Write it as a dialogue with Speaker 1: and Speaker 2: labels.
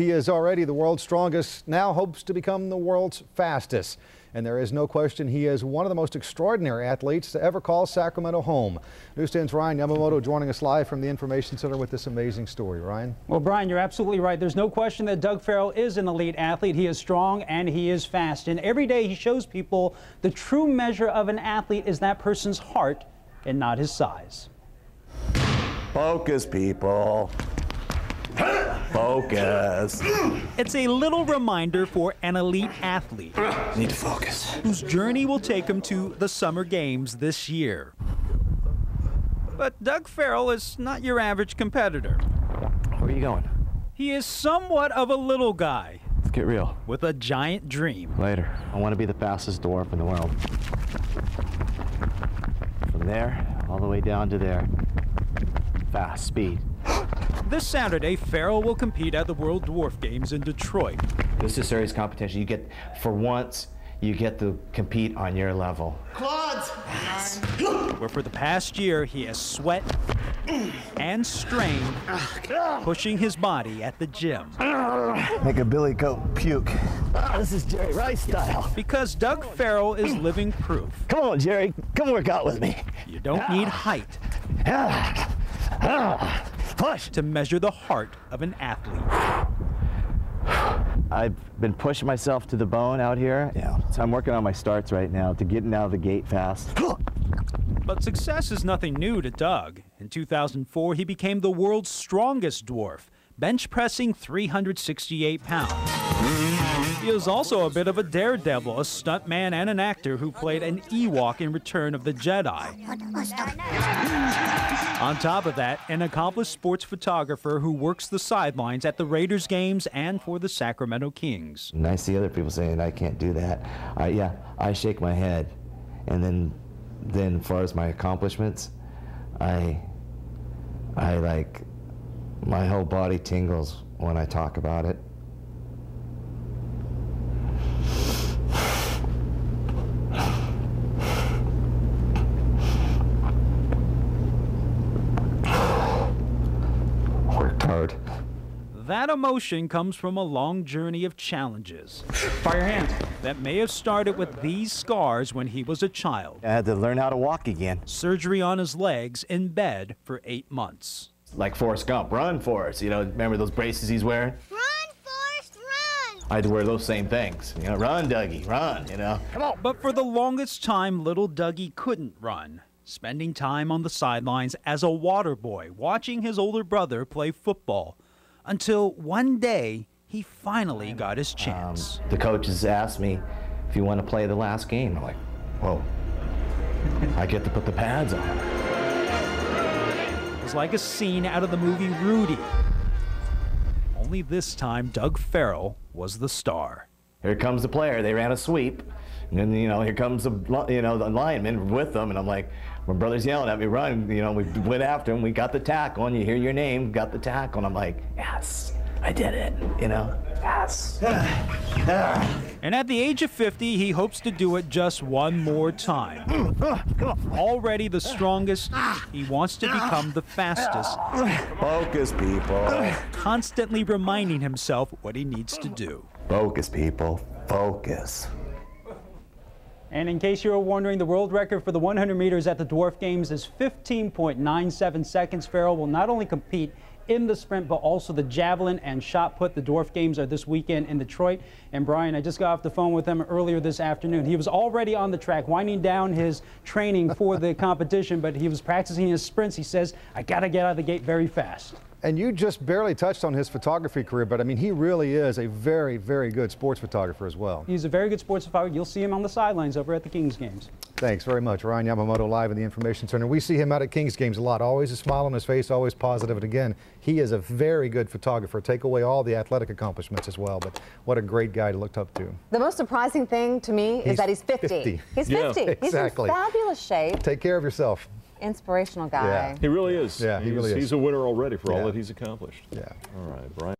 Speaker 1: He is already the world's strongest, now hopes to become the world's fastest. And there is no question he is one of the most extraordinary athletes to ever call Sacramento home. News10's Ryan Yamamoto joining us live from the Information Center with this amazing story. Ryan?
Speaker 2: Well, Brian, you're absolutely right. There's no question that Doug Farrell is an elite athlete. He is strong and he is fast. And every day he shows people the true measure of an athlete is that person's heart and not his size.
Speaker 3: Focus, people. Focus.
Speaker 2: It's a little reminder for an elite athlete.
Speaker 3: Need to focus.
Speaker 2: Whose journey will take him to the Summer Games this year. But Doug Farrell is not your average competitor.
Speaker 3: Where are you going?
Speaker 2: He is somewhat of a little guy.
Speaker 3: Let's get real.
Speaker 2: With a giant dream.
Speaker 3: Later. I want to be the fastest dwarf in the world. From there, all the way down to there. Fast, speed.
Speaker 2: This Saturday, Farrell will compete at the World Dwarf Games in Detroit.
Speaker 3: This is serious competition. You get, for once, you get to compete on your level.
Speaker 4: Quads!
Speaker 2: Where for the past year, he has sweat and strained, pushing his body at the gym.
Speaker 3: Make a billy goat puke. Ah, this is Jerry Rice style.
Speaker 2: Because Doug Farrell is living proof.
Speaker 3: Come on, Jerry. Come work out with me.
Speaker 2: You don't need height.
Speaker 3: Push!
Speaker 2: To measure the heart of an athlete.
Speaker 3: I've been pushing myself to the bone out here. Yeah. So I'm working on my starts right now to getting out of the gate fast.
Speaker 2: But success is nothing new to Doug. In 2004, he became the world's strongest dwarf, bench pressing 368 pounds. He is also a bit of a daredevil, a stuntman and an actor who played an Ewok in Return of the Jedi. On top of that, an accomplished sports photographer who works the sidelines at the Raiders games and for the Sacramento Kings.
Speaker 3: And I see other people saying I can't do that. I, yeah, I shake my head. And then, then as far as my accomplishments, I, I like, my whole body tingles when I talk about it.
Speaker 2: That emotion comes from a long journey of challenges. Fire your hands. That may have started with these scars when he was a child.
Speaker 3: I had to learn how to walk again.
Speaker 2: Surgery on his legs in bed for eight months.
Speaker 3: Like Forrest Gump, run, Forrest. You know, remember those braces he's wearing?
Speaker 4: Run, Forrest, run!
Speaker 3: I had to wear those same things. You know, run, Dougie, run, you know.
Speaker 2: Come on. But for the longest time, little Dougie couldn't run spending time on the sidelines as a water boy, watching his older brother play football, until one day he finally got his chance.
Speaker 3: Um, the coaches asked me if you want to play the last game. I'm like, whoa, I get to put the pads on.
Speaker 2: It was like a scene out of the movie Rudy. Only this time, Doug Farrell was the star.
Speaker 3: Here comes the player. They ran a sweep. And then, you know, here comes the, you know, the lineman with them. And I'm like, my brother's yelling at me, run. You know, we went after him. We got the tackle. And you hear your name, got the tackle. And I'm like, yes, I did it. You know, yes.
Speaker 2: and at the age of 50, he hopes to do it just one more time. Already the strongest, he wants to become the fastest.
Speaker 3: Focus, people.
Speaker 2: Constantly reminding himself what he needs to do.
Speaker 3: Focus, people. Focus.
Speaker 2: And in case you were wondering, the world record for the 100 meters at the Dwarf Games is 15.97 seconds. Farrell will not only compete in the sprint, but also the javelin and shot put. The Dwarf Games are this weekend in Detroit. And Brian, I just got off the phone with him earlier this afternoon. He was already on the track, winding down his training for the competition, but he was practicing his sprints. He says, I got to get out of the gate very fast.
Speaker 1: And you just barely touched on his photography career, but I mean, he really is a very, very good sports photographer as well.
Speaker 2: He's a very good sports photographer. You'll see him on the sidelines over at the Kings games.
Speaker 1: Thanks very much. Ryan Yamamoto live in the Information Center. We see him out at Kings games a lot. Always a smile on his face, always positive. And again, he is a very good photographer. Take away all the athletic accomplishments as well. But what a great guy to look up to.
Speaker 5: The most surprising thing to me
Speaker 1: he's
Speaker 5: is that he's 50.
Speaker 1: 50.
Speaker 5: He's 50.
Speaker 1: Yeah, exactly.
Speaker 5: He's in fabulous shape.
Speaker 1: Take care of yourself
Speaker 5: inspirational guy.
Speaker 6: Yeah. He really is.
Speaker 1: Yeah, he
Speaker 6: he's,
Speaker 1: really is.
Speaker 6: He's a winner already for
Speaker 1: yeah.
Speaker 6: all that he's accomplished.
Speaker 1: Yeah.
Speaker 6: All right, Brian.